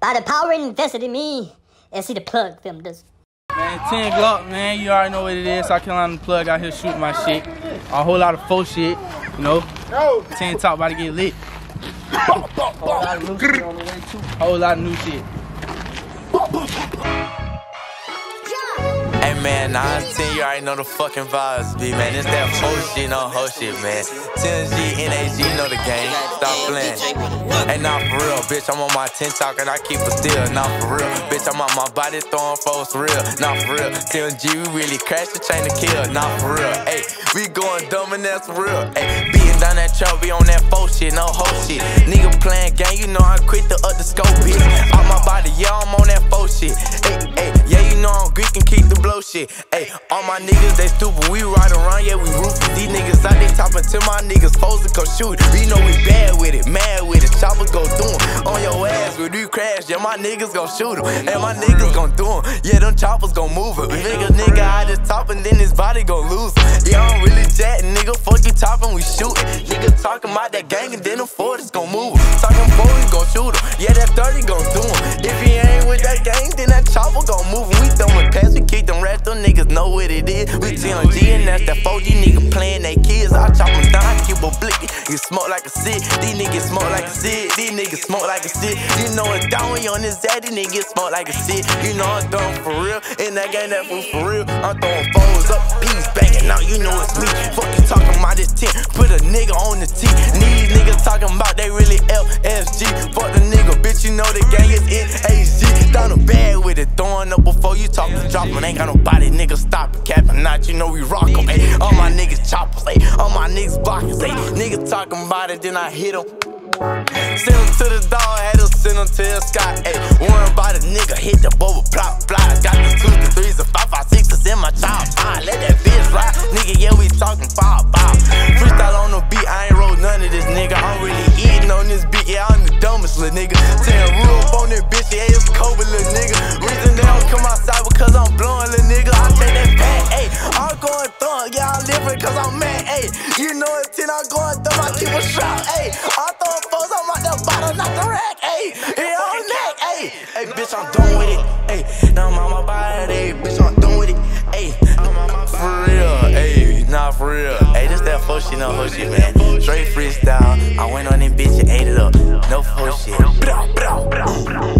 By the power invested in me, and see the plug film this. Man, 10 Glock, man, you already know what it is. South Carolina plug out here shooting my shit. A whole lot of faux shit, you know. 10 top about to get lit. Whole lot of new shit man, 9 10, you already know the fucking vibes, B man. It's that whole shit, no whole shit, man. 10G, NAG, know the game. Stop playing. Hey, nah, for real, bitch, I'm on my 10 talk and I keep it still. Nah, for real, bitch, I'm on my body throwing foes real. Nah, for real, 10G, we really crash the chain to kill. Nah, for real, hey, we going dumb and that's real. Hey, beating down that truck, we on that faux shit, no whole shit. Nigga playing game, you know I quit the up the scope, bitch. Out my body, yeah, I'm on that faux shit. Hey, shit. Hey, all my niggas, they stupid. We ride around, yeah, we ruthless. These niggas out, they talking to my niggas, supposed to come shoot. We know we bad with it, mad with it. Choppers go through 'em. On your ass, when you crash, yeah, my niggas gon' shoot 'em. And my niggas gon' do 'em. Yeah, them choppers gon' move 'em. Nigga, nigga I just top and then his body gon' lose 'em. Yeah, I'm really chatting, nigga. Fuck you topping, we shootin'. Nigga talking about that gang and then them 40s gon' move 'em. Talking 40s gon' shoot 'em. Yeah, that 30 gon' do 'em. If That's that 4G nigga playin' they kids. I chop them down, I keep a blicky. You smoke like a sit, these niggas smoke like a sit, these niggas smoke like a sit. You know it's down on this ad, these niggas smoke like a sit. You know I'm throwing for real, and that got that fool for real. I'm throwing foes up, peas banging out, you know it's me. Fuck you talking about this tent, put a nigga on the T. These niggas talking about they really LFG. Fuck the nigga, bitch, you know the gang is in AG. Down the bag with it, throwing up before you talk to dropping. Ain't got nobody, nigga, stop it, capping not, you know we rock 'em, ayy. All my niggas choppers, ayy. All my niggas blockers, ayy. Nigga talking about it, then I hit 'em. Send him to the dog, had to send him to the sky. Ayy, worrying about a nigga, hit the bubble, plop, plop. Got the twos, the threes, the five, five, sixes in my chop. Ah, let that bitch ride. Nigga, yeah, we talking foul, foul. Freestyle on the beat, I ain't wrote none of this, nigga. I'm really eating on this beat, yeah, I'm the dumbest little nigga. Up on this bitch, yeah, it's Kobe, little nigga. Reason they don't come outside because I'm blowing, little nigga. I take that back, ayy. I'm going thug, yeah, I'm living cause I'm mad, ayy. You know it's 10, I'm going thug, I keep a shot, ayy. I'm throwing foes, I'm out the bottom, not the rack, ayy. Yeah, on neck, ayy. Hey, bitch, I'm done with it, ayy. Now I'm on my body, bitch, I'm done with it, ayy. I'm on my For real, ayy, Not for real full shit, no whole shit, man. Straight freestyle. I went on that bitch and ate it up. No full shit.